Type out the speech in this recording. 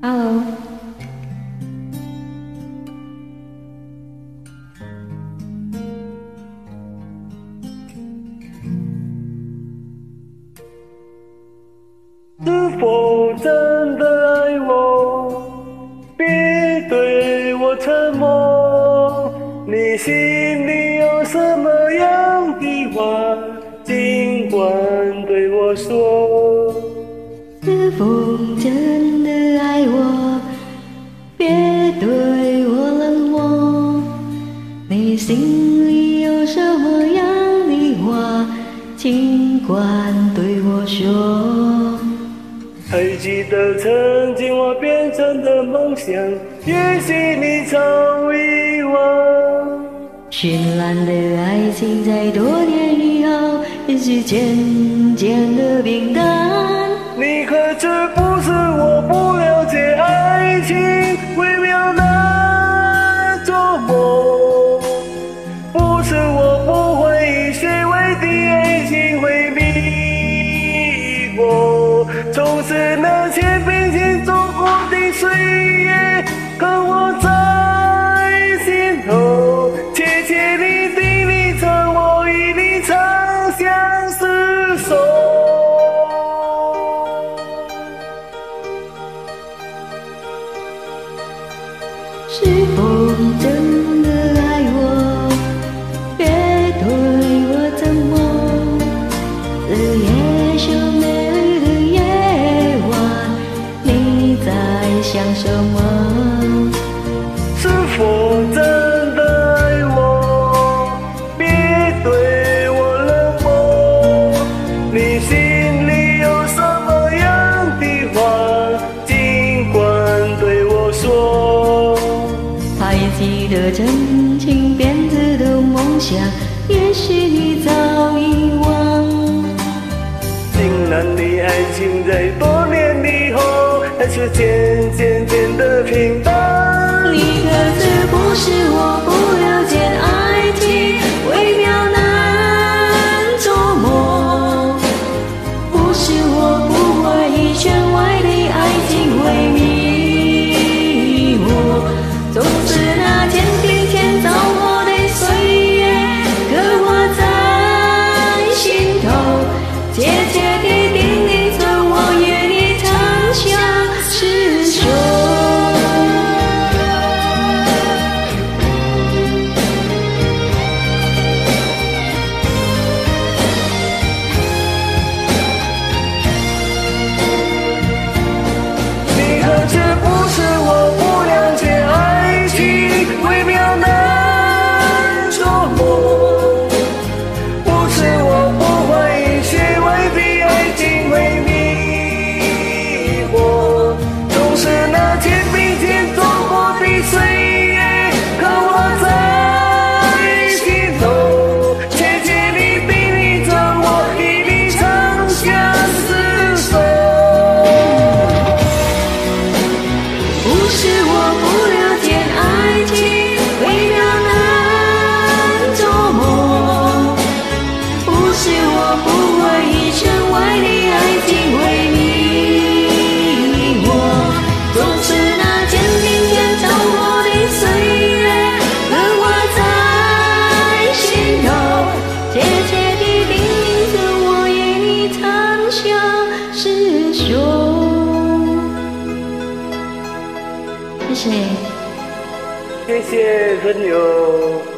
Hello。是否真的爱我？别对我沉默。你心里有什么样的话，尽管对我说。是否尽管对我说。还记得曾经我变成的梦想，也许你早遗忘。绚烂的爱情在多年以后，也许渐渐的平淡。总是那千想什么？是否真的爱我？别对我冷漠。你心里有什么样的话，尽管对我说。还记得真情编织的梦想，也许你早已忘。竟然的爱情在多年爱却渐渐变得平淡，你可知不是我不要。情微谢谢。谢谢朋友。